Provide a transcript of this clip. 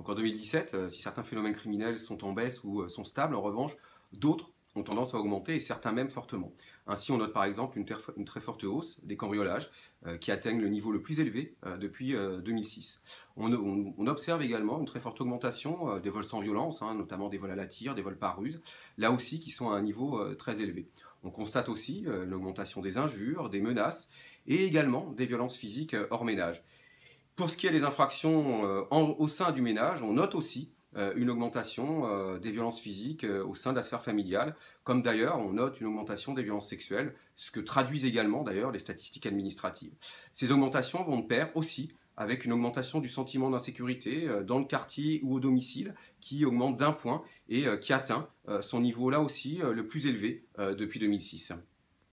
Donc en 2017, si certains phénomènes criminels sont en baisse ou sont stables, en revanche, d'autres ont tendance à augmenter et certains même fortement. Ainsi, on note par exemple une, très forte hausse des cambriolages euh, qui atteignent le niveau le plus élevé euh, depuis 2006. Euh, on, observe également une très forte augmentation des vols sans violence, hein, notamment des vols à la tire, des vols par ruse, là aussi qui sont à un niveau très élevé. On constate aussi une augmentation des injures, des menaces et également des violences physiques hors ménage. Pour ce qui est des infractions au sein du ménage, on note aussi euh, une augmentation euh, des violences physiques euh, au sein de la sphère familiale, comme d'ailleurs on note une augmentation des violences sexuelles, ce que traduisent également d'ailleurs les statistiques administratives. Ces augmentations vont de pair aussi avec une augmentation du sentiment d'insécurité dans le quartier ou au domicile qui augmente d'un point et qui atteint son niveau là aussi le plus élevé depuis 2006.